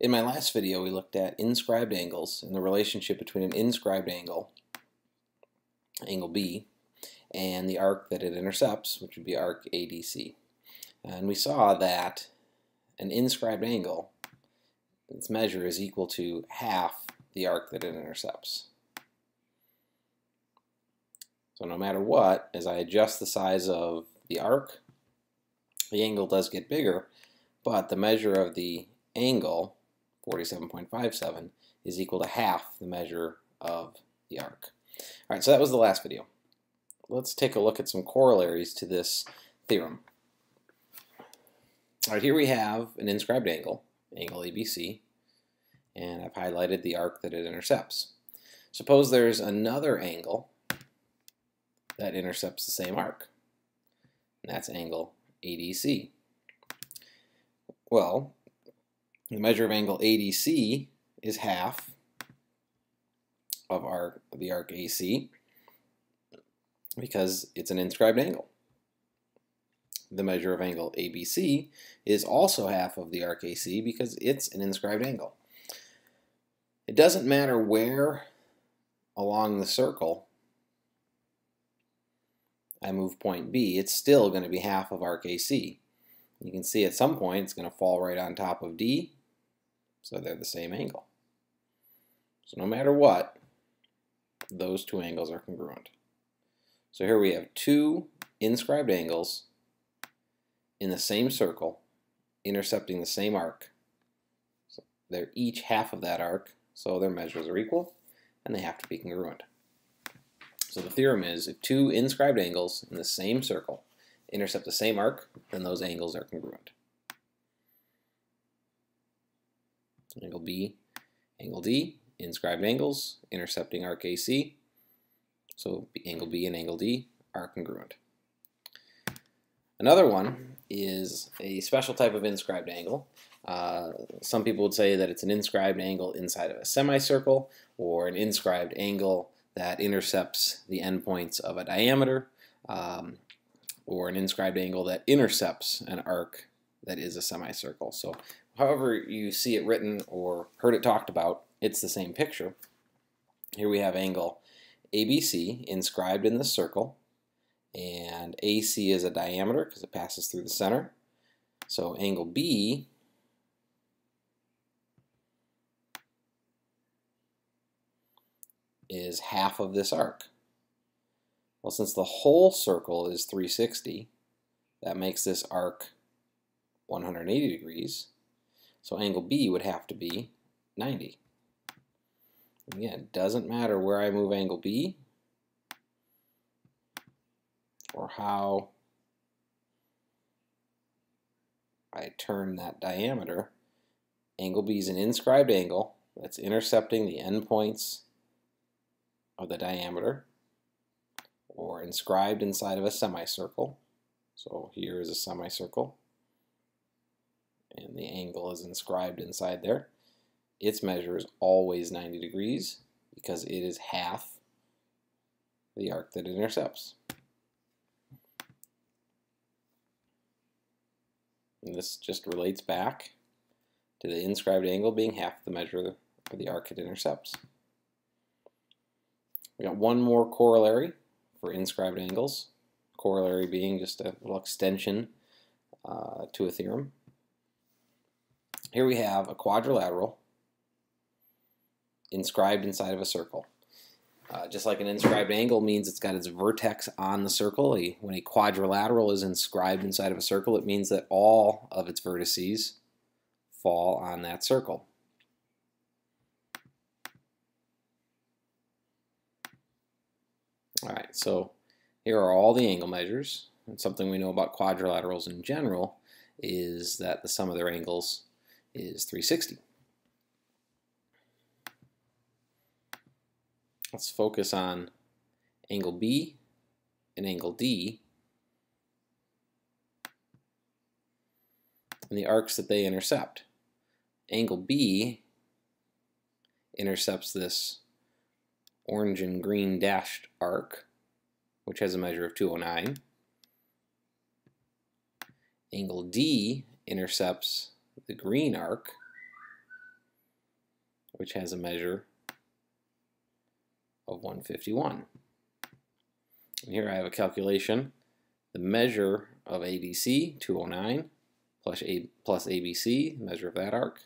In my last video, we looked at inscribed angles and the relationship between an inscribed angle, angle B, and the arc that it intercepts, which would be arc ADC. And we saw that an inscribed angle, its measure is equal to half the arc that it intercepts. So no matter what, as I adjust the size of the arc, the angle does get bigger, but the measure of the angle 47.57 is equal to half the measure of the arc. All right, so that was the last video. Let's take a look at some corollaries to this theorem. All right, here we have an inscribed angle, angle ABC, and I've highlighted the arc that it intercepts. Suppose there's another angle that intercepts the same arc, and that's angle ADC. Well, the measure of angle ADC is half of our, the arc AC because it's an inscribed angle. The measure of angle ABC is also half of the arc AC because it's an inscribed angle. It doesn't matter where along the circle I move point B, it's still going to be half of arc AC. You can see at some point it's going to fall right on top of D, so they're the same angle. So no matter what, those two angles are congruent. So here we have two inscribed angles in the same circle intercepting the same arc. So they're each half of that arc, so their measures are equal, and they have to be congruent. So the theorem is if two inscribed angles in the same circle intercept the same arc, then those angles are congruent. Angle B, angle D, inscribed angles, intercepting arc AC. So angle B and angle D are congruent. Another one is a special type of inscribed angle. Uh, some people would say that it's an inscribed angle inside of a semicircle or an inscribed angle that intercepts the endpoints of a diameter. Um, or an inscribed angle that intercepts an arc that is a semicircle. So however you see it written or heard it talked about, it's the same picture. Here we have angle ABC inscribed in the circle, and AC is a diameter because it passes through the center. So angle B is half of this arc. Well, since the whole circle is 360, that makes this arc 180 degrees. So angle B would have to be 90. Again, it doesn't matter where I move angle B or how I turn that diameter. Angle B is an inscribed angle that's intercepting the endpoints of the diameter or inscribed inside of a semicircle. So here is a semicircle and the angle is inscribed inside there. Its measure is always 90 degrees because it is half the arc that it intercepts. And this just relates back to the inscribed angle being half the measure of the arc it intercepts. We got one more corollary for inscribed angles. Corollary being just a little extension uh, to a theorem. Here we have a quadrilateral inscribed inside of a circle. Uh, just like an inscribed angle means it's got its vertex on the circle, a, when a quadrilateral is inscribed inside of a circle, it means that all of its vertices fall on that circle. All right, so here are all the angle measures. And something we know about quadrilaterals in general is that the sum of their angles is 360. Let's focus on angle B and angle D and the arcs that they intercept. Angle B intercepts this orange and green dashed arc, which has a measure of 209. Angle D intercepts the green arc, which has a measure of 151. And here I have a calculation. The measure of ADC, 209, plus, A, plus ABC, measure of that arc,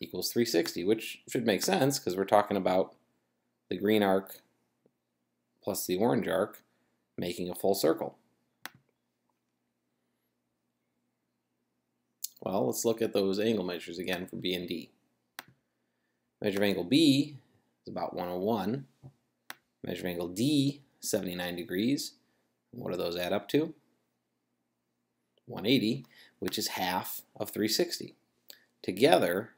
equals 360, which should make sense because we're talking about the green arc plus the orange arc making a full circle. Well, let's look at those angle measures again for B and D. Measure of angle B is about 101. Measure of angle D, 79 degrees. What do those add up to? 180, which is half of 360. Together,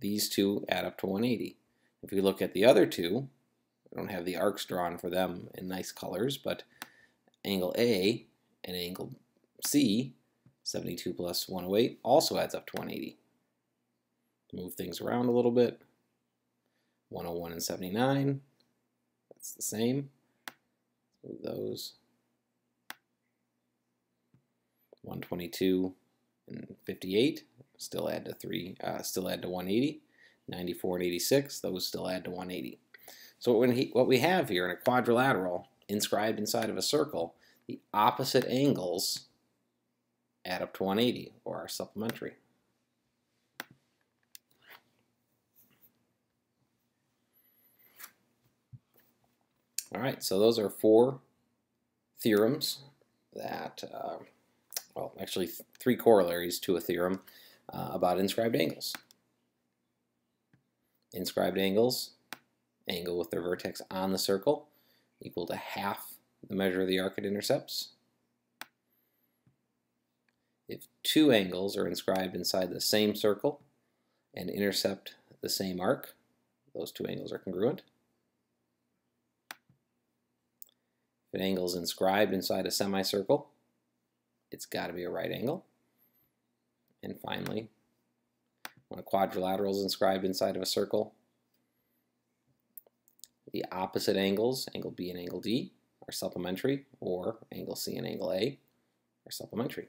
these two add up to 180. If we look at the other two, I don't have the arcs drawn for them in nice colors, but angle A and angle C, 72 plus 108, also adds up to 180. Move things around a little bit. 101 and 79, that's the same. Move those. 122 and 58 still add to 3, uh, still add to 180. 94 and 86, those still add to 180. So when he, what we have here in a quadrilateral inscribed inside of a circle, the opposite angles add up to 180 or are supplementary. All right, so those are four theorems that, uh, well, actually th three corollaries to a theorem uh, about inscribed angles. Inscribed angles, angle with their vertex on the circle, equal to half the measure of the arc it intercepts. If two angles are inscribed inside the same circle and intercept the same arc, those two angles are congruent. If an angle is inscribed inside a semicircle, it's got to be a right angle. And finally, when a quadrilateral is inscribed inside of a circle, the opposite angles, angle B and angle D, are supplementary, or angle C and angle A, are supplementary.